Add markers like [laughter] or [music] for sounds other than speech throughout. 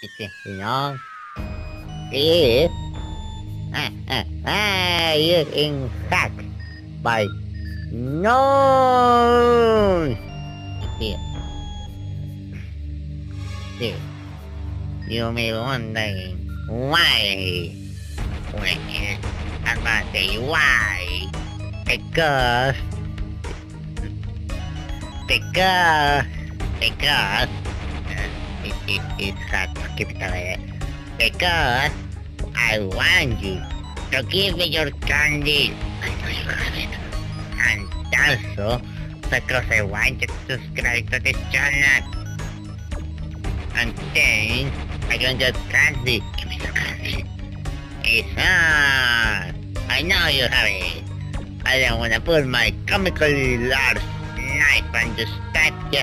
you know? If ah, ah, ah, you're in fact by no here. Here. You may be wondering why. Well, I'm gonna say why. Because because because uh, it, it, it's to keep. Because I want you to give me your candy. I know you have it. And also because I want you to subscribe to this channel. And then I can get candy. Give me the candy. It's hard. I know you have it. I don't wanna put my comically large knife and just stab you,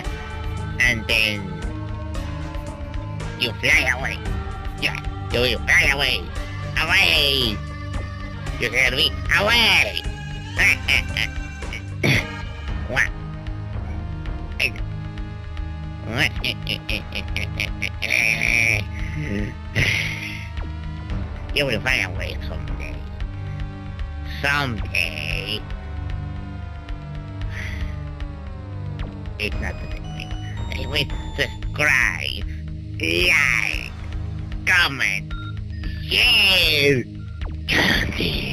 and then you fly away. Yeah, you will fly away. Away! You hear me? Away! [laughs] what? [laughs] you will fly away someday. Someday. It's not the same. Anyway, subscribe, like, comment, share. Candy.